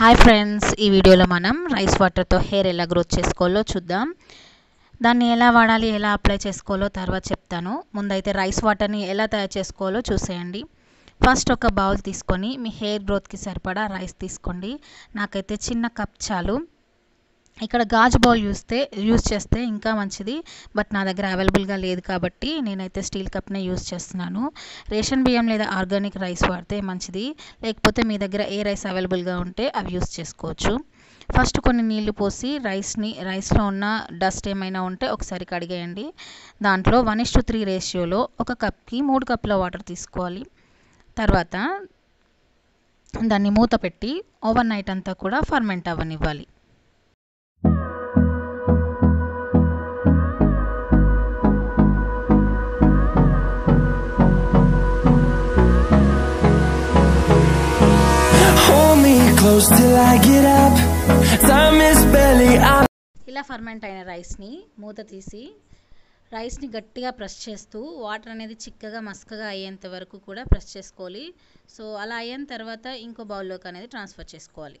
Hi friends ఈ వీడియోలో మనం రైస్ వాటర్తో హెయిర్ ఎలా గ్రోత్ చేసుకోవాలో చూద్దాం. దాన్ని ఎలా వాడాలి ఎలా అప్లై చేసుకోవాలో తర్వాత చెప్తాను. ముందైతే రైస్ వాటర్ని ఎలా తయారు చేసుకోవాలో చూసేయండి. ఫస్ట్ ఒక బౌల్ తీసుకొని మీ హెయిర్ గ్రోత్కి సరిపడా రైస్ తీసుకోండి. నాకైతే చిన్న కప్ చాలు. ఇక్కడ గాజు బౌల్ చూస్తే యూస్ చేస్తే ఇంకా మంచిది. బట్ నా దగ్గర అవైలబుల్గా లేదు కాబట్టి నేనైతే స్టీల్ కప్నే యూస్ చేస్తున్నాను. రేషన్ బియ్యం లేదా ఆర్గానిక్ రైస్ వాడితే మంచిది. లేకపోతే మీ దగ్గర ఏ రైస్ అవైలబుల్గా ఉంటే అవి యూస్ చేసుకోవచ్చు. ఫస్ట్ కొన్ని నీళ్ళు పోసి రైస్ని రైస్లో ఉన్న డస్ట్ ఏమైనా ఉంటే ఒకసారి కడిగేయండి. దాంట్లో వన్ ఇస్ టు త్రీ రేషియోలో ఒక కప్కి మూడు కప్పుల వాటర్ తీసుకోవాలి. తర్వాత దాన్ని మూత పెట్టి ఓవర్ నైట్ అంతా కూడా ఫర్మెంట్ అవ్వనివ్వాలి. ఇలా ఫర్మెంట్ అయిన రైస్ని మూత తీసి రైస్ని గట్టిగా ప్రెస్ చేస్తూ వాటర్ అనేది చిక్కగా మస్కగా అయ్యేంత వరకు కూడా ప్రెస్ చేసుకోవాలి. సో అలా అయిన తర్వాత ఇంకో బౌల్లోకి అనేది ట్రాన్స్ఫర్ చేసుకోవాలి.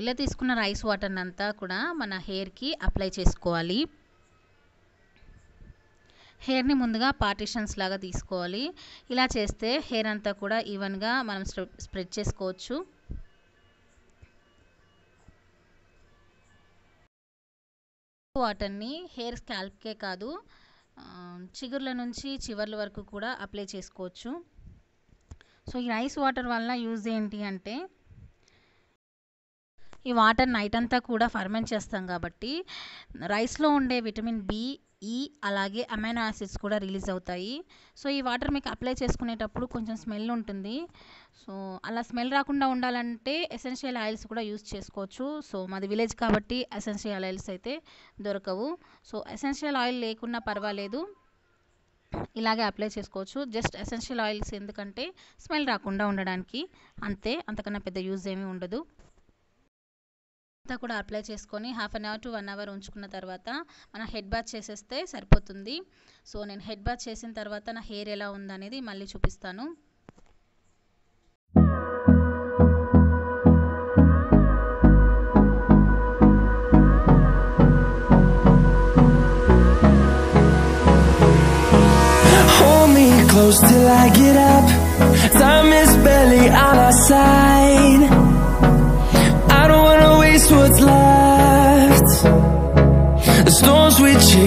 ఇలా తీసుకున్న రైస్ వాటర్ని అంతా కూడా మన హెయిర్కి అప్లై చేసుకోవాలి. హెయిర్ని ముందుగా పార్టిషన్స్ లాగా తీసుకోవాలి. ఇలా చేస్తే హెయిర్ అంతా కూడా ఈవెన్గా మనం స్ప్రెడ్ చేసుకోవచ్చు. వాటర్ని హెయిర్ స్కాల్ప్కే కాదు చిగుర్ల నుంచి చివర్ల వరకు కూడా అప్లై చేసుకోవచ్చు. సో ఈ రైస్ వాటర్ వల్ల యూజ్ ఏంటి అంటే ఈ వాటర్ నైట్ అంతా కూడా ఫర్మెంట్ చేస్తాం కాబట్టి రైస్లో ఉండే విటమిన్ బి ఈ అలాగే అమైనో యాసిడ్స్ కూడా రిలీజ్ అవుతాయి. సో ఈ వాటర్ మీకు అప్లై చేసుకునేటప్పుడు కొంచెం స్మెల్ ఉంటుంది. సో అలా స్మెల్ రాకుండా ఉండాలంటే ఎసెన్షియల్ ఆయిల్స్ కూడా యూస్ చేసుకోవచ్చు. సో మాది విలేజ్ కాబట్టి ఎసెన్షియల్ ఆయిల్స్ అయితే దొరకవు. సో ఎసెన్షియల్ ఆయిల్ లేకున్నా పర్వాలేదు. ఇలాగే అప్లై చేసుకోవచ్చు. జస్ట్ ఎసెన్షియల్ ఆయిల్స్ ఎందుకంటే స్మెల్ రాకుండా ఉండడానికి అంతే. అంతకన్నా పెద్ద యూజ్ ఏమీ ఉండదు. అంతా కూడా అప్లై చేసుకొని half an hour to one hour ఉంచుకున్న తర్వాత మన హెడ్ బాత్ చేసేస్తే సరిపోతుంది సో నేను హెడ్ బాత్ చేసిన తర్వాత నా హెయిర్ ఎలా ఉందనేది మళ్ళీ చూపిస్తాను close till I get up. Time is barely on our side.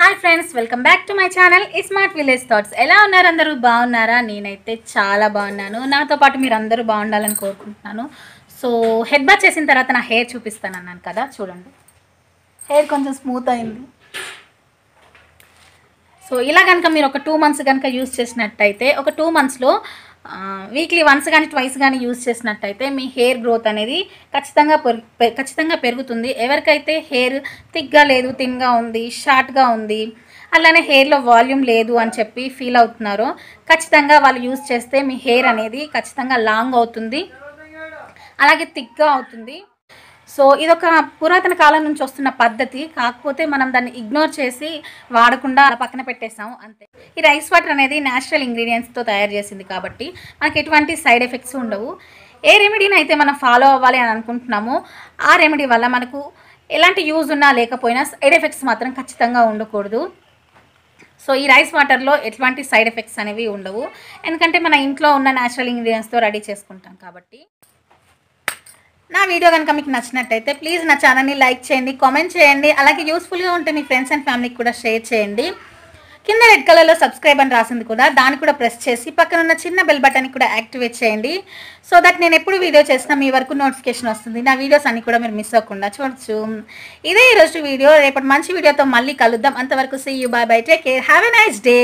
hi friends welcome back to my channel smart village thoughts ఎలా ఉన్నారు అందరూ? బాగున్నారా? నేనైతే చాలా బాగున్నాను. నాతో పాటు మీరు అందరూ బాగుండాలని కోరుకుంటున్నాను. సో హెడ్ బాత్ చేసిన తర్వాత నా హెయిర్ చూపిస్తాను అన్నాను కదా చూడండి. హెయిర్ కొంచెం స్మూత్ అయింది. సో ఇలా కనుక మీరు ఒక టూ మంత్స్ కనుక యూస్ చేసినట్టయితే ఒక టూ మంత్స్లో వీక్లీ వన్స్ కానీ ట్వైస్ కానీ యూజ్ చేసినట్టయితే మీ హెయిర్ గ్రోత్ అనేది ఖచ్చితంగా ఖచ్చితంగా పెరుగుతుంది. ఎవరికైతే హెయిర్ థిక్గా లేదు థిన్గా ఉంది షార్ట్గా ఉంది అలానే హెయిర్లో వాల్యూమ్ లేదు అని చెప్పి ఫీల్ అవుతున్నారో ఖచ్చితంగా వాళ్ళు యూజ్ చేస్తే మీ హెయిర్ అనేది ఖచ్చితంగా లాంగ్ అవుతుంది. అలాగే థిక్గా అవుతుంది. సో ఇదొక పురాతన కాలం నుంచి వస్తున్న పద్ధతి. కాకపోతే మనం దాన్ని ఇగ్నోర్ చేసి వాడకుండా అలా పక్కన పెట్టేసాము అంతే. ఈ రైస్ వాటర్ అనేది న్యాచురల్ ఇంగ్రీడియంట్స్తో తయారు చేసింది కాబట్టి మనకి ఎటువంటి సైడ్ ఎఫెక్ట్స్ ఉండవు. ఏ రెమెడీని అయితే మనం ఫాలో అవ్వాలి అని అనుకుంటున్నామో ఆ రెమెడీ వల్ల మనకు ఎలాంటి యూజ్ ఉన్నా లేకపోయినా సైడ్ ఎఫెక్ట్స్ మాత్రం ఖచ్చితంగా ఉండకూడదు. సో ఈ రైస్ వాటర్లో ఎటువంటి సైడ్ ఎఫెక్ట్స్ అనేవి ఉండవు. ఎందుకంటే మన ఇంట్లో ఉన్న న్యాచురల్ ఇంగ్రీడియంట్స్తో రెడీ చేసుకుంటాం కాబట్టి. నా వీడియో కనుక మీకు నచ్చినట్టయితే ప్లీజ్ నా ఛానల్ని లైక్ చేయండి కామెంట్ చేయండి అలాగే యూస్ఫుల్గా ఉంటే మీ ఫ్రెండ్స్ అండ్ ఫ్యామిలీకి కూడా షేర్ చేయండి. కింద రెడ్ కలర్లో సబ్స్క్రైబ్ అని రాసింది కూడా దాన్ని కూడా ప్రెస్ చేసి పక్కన ఉన్న చిన్న బెల్ బటన్ కూడా యాక్టివేట్ చేయండి. సో దట్ నేను ఎప్పుడు వీడియో చేసినా మీ వరకు నోటిఫికేషన్ వస్తుంది. నా వీడియోస్ అన్ని కూడా మీరు మిస్ అవ్వకుండా చూడొచ్చు. ఇదే ఈరోజు వీడియో రేపటి మంచి వీడియోతో మళ్ళీ కలుద్దాం. అంతవరకు see you bye bye take care have a nice day